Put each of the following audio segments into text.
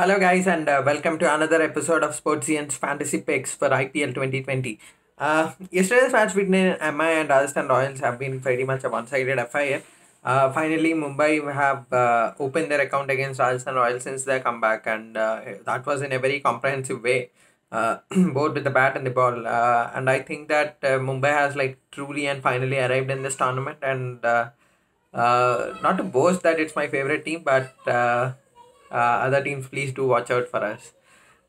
Hello, guys, and uh, welcome to another episode of Sportzian's Fantasy Picks for IPL 2020. Uh, yesterday's match between MI and Rajasthan Royals have been pretty much a one-sided affair. Uh, finally, Mumbai have uh, opened their account against Rajasthan Royals since their comeback, and uh, that was in a very comprehensive way, uh, both with the bat and the ball. Uh, and I think that Mumbai has like truly and finally arrived in this tournament, and not to boast that it's my favorite team, but other teams, please do watch out for us.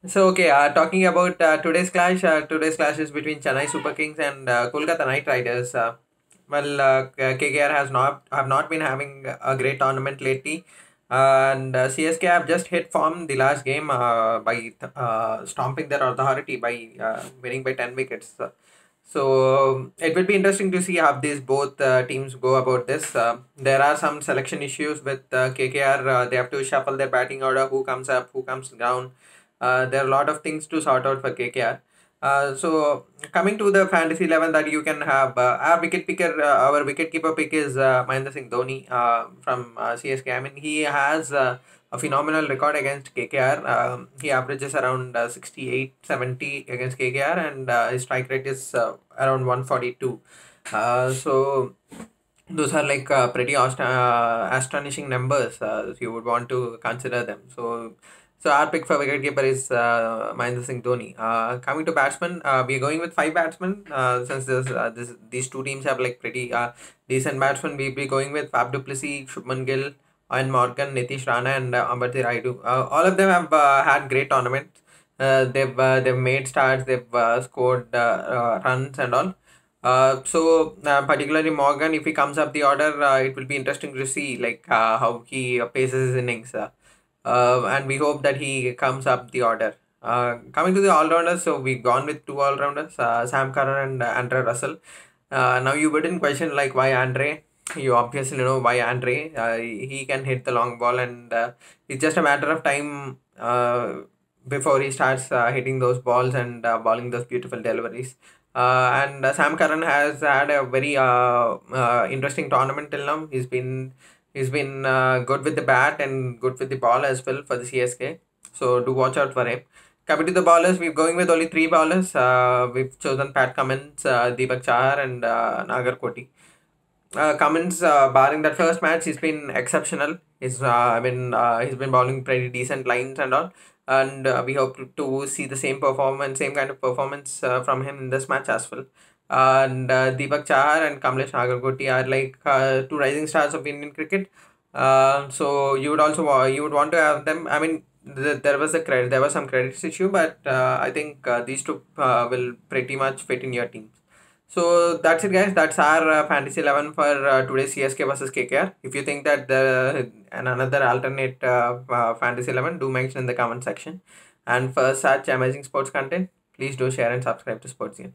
So okay, uh, talking about uh, today's clash, uh, today's clash is between Chennai Super Kings and uh, Kolkata Knight Riders. Uh, well, uh, KKR has not have not been having a great tournament lately, and uh, CSK have just hit form the last game uh, by uh, stomping their authority by uh, winning by ten wickets. So it will be interesting to see how these both uh, teams go about this. Uh, there are some selection issues with uh, KKR. Uh, they have to shuffle their batting order. Who comes up? Who comes down? Uh, there are a lot of things to sort out for KKR. Uh, so coming to the fantasy eleven that you can have, our wicket picker, our wicket keeper pick is uh, Mahendra Singh Dhoni from CSK. I mean, he has a phenomenal record against KKR. Um, he averages around uh, 68, 70 against KKR, and uh, his strike rate is uh, around 142. Uh, so those are like uh, pretty ast- uh, astonishing numbers. Uh, you would want to consider them. So, so our pick for wicketkeeper is uh, Mahendra Singh Dhoni. Uh, coming to batsmen, uh, we are going with five batsmen. Uh, since this, uh, this these two teams have like pretty uh, decent batsmen, we'll be going with Faf du Plessis, Shubman Gill, and Morgan, Nitish Rana, and uh, Ambati Rayudu. Uh, all of them have uh, had great tournaments. Uh, they've uh, they've made starts, they've uh, scored uh, uh, runs and all. Uh, so uh, particularly Morgan, if he comes up the order, uh, it will be interesting to see like uh, how he uh, paces his innings. Uh, uh, and we hope that he comes up the order. Uh, coming to the all-rounders, so we've gone with two all-rounders, uh, Sam Curran and uh, Andre Russell. Uh, now you wouldn't question like why Andre. You obviously know why Andre. Uh, he can hit the long ball, and uh, it's just a matter of time uh, before he starts uh, hitting those balls and uh, bowling those beautiful deliveries. Uh, and uh, Sam Curran has had a very uh, uh, interesting tournament till now. He's been he's been uh, good with the bat and good with the ball as well for the CSK. So do watch out for him. Coming to the bowlers, we're going with only three bowlers. Uh, we've chosen Pat Cummins, uh, Deepak Chahar, and uh, Nagarkoti. Uh, Cummins, uh, barring that first match, he's been exceptional. He's, uh, I mean, uh, he's been bowling pretty decent lines and all, and uh, we hope to, see the same performance, same kind of performance uh, from him in this match as well. And uh, Deepak Chahar and Kamlesh Nagarkoti are like uh, two rising stars of Indian cricket. Uh, so you would also wa- you would want to have them. I mean, th- there was a credit, there was some credits issue, but uh, I think uh, these two uh, will pretty much fit in your teams. So that's it, guys. That's our uh, fantasy eleven for uh, today's CSK versus KKR. If you think that the and another alternate uh, uh, fantasy eleven, do mention in the comment section. And for such amazing sports content, please do share and subscribe to Sportzian.